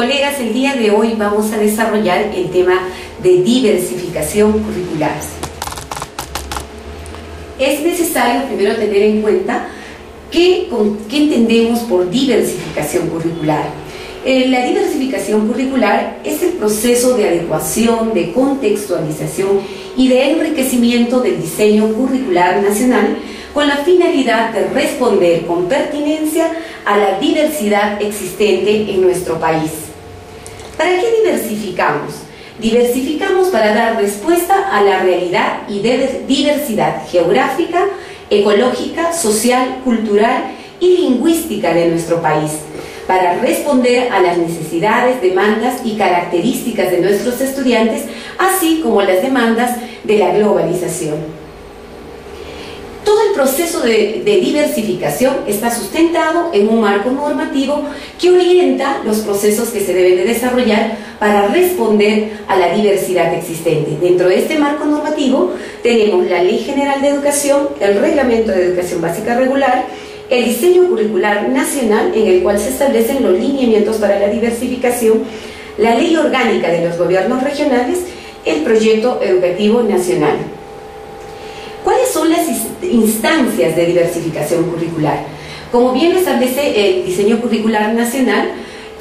Colegas, el día de hoy vamos a desarrollar el tema de diversificación curricular. Es necesario primero tener en cuenta qué, entendemos por diversificación curricular. Eh, la diversificación curricular es el proceso de adecuación, de contextualización y de enriquecimiento del diseño curricular nacional con la finalidad de responder con pertinencia a la diversidad existente en nuestro país. ¿Para qué diversificamos? Diversificamos para dar respuesta a la realidad y diversidad geográfica, ecológica, social, cultural y lingüística de nuestro país, para responder a las necesidades, demandas y características de nuestros estudiantes, así como las demandas de la globalización proceso de, diversificación está sustentado en un marco normativo que orienta los procesos que se deben de desarrollar para responder a la diversidad existente. Dentro de este marco normativo tenemos la Ley General de Educación, el Reglamento de Educación Básica Regular, el diseño curricular nacional en el cual se establecen los lineamientos para la diversificación, la ley orgánica de los gobiernos regionales, el proyecto educativo nacional. ¿Cuáles son las instancias de diversificación curricular? Como bien establece el diseño curricular nacional,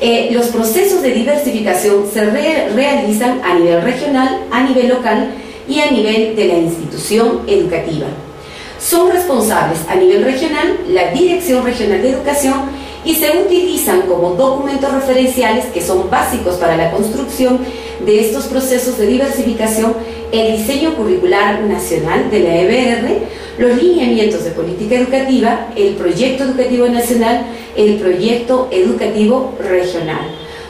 eh, los procesos de diversificación se realizan a nivel regional, a nivel local y a nivel de la institución educativa. Son responsables a nivel regional la Dirección Regional de Educación y se utilizan como documentos referenciales que son básicos para la construcción de estos procesos de diversificación el diseño curricular nacional de la EBR, los lineamientos de política educativa, el proyecto educativo nacional, el proyecto educativo regional.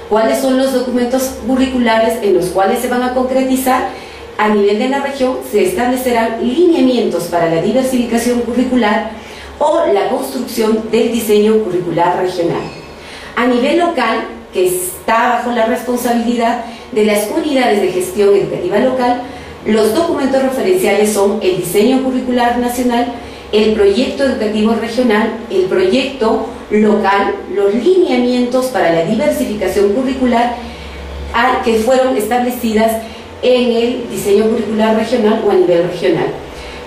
¿Cuáles son los documentos curriculares en los cuales se van a concretizar? A nivel de la región se establecerán lineamientos para la diversificación curricular o la construcción del diseño curricular regional. A nivel local, que está bajo la responsabilidad de las unidades de gestión educativa local, los documentos referenciales son el diseño curricular nacional, el proyecto educativo regional, el proyecto local, los lineamientos para la diversificación curricular que fueron establecidas en el diseño curricular regional o a nivel regional.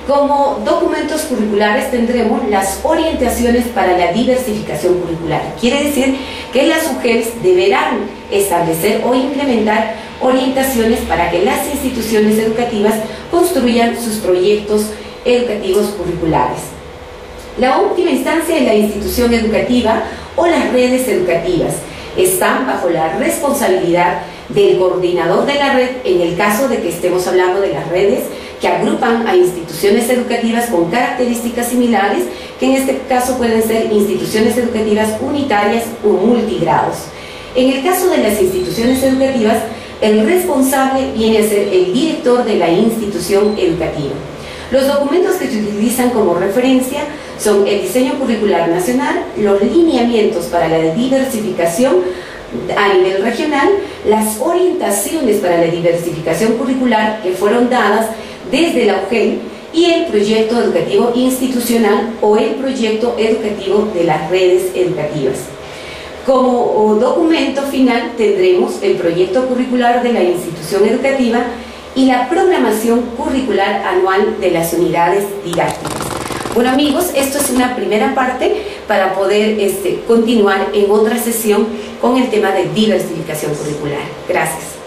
Como documentos curriculares tendremos las orientaciones para la diversificación curricular. Quiere decir que las UGELs deberán establecer o implementar orientaciones para que las instituciones educativas construyan sus proyectos educativos curriculares. La última instancia es la institución educativa o las redes educativas. Están bajo la responsabilidad del coordinador de la red en el caso de que estemos hablando de las redes que agrupan a instituciones educativas con características similares, que en este caso pueden ser instituciones educativas unitarias o multigrados. En el caso de las instituciones educativas, el responsable viene a ser el director de la institución educativa. Los documentos que se utilizan como referencia son el diseño curricular nacional, los lineamientos para la diversificación a nivel regional, las orientaciones para la diversificación curricular que fueron dadas desde la UGEL y el proyecto educativo institucional o el proyecto educativo de las redes educativas. Como documento final tendremos el proyecto curricular de la institución educativa y la programación curricular anual de las unidades didácticas. Bueno amigos, esto es una primera parte para poder este, continuar en otra sesión con el tema de diversificación curricular. Gracias.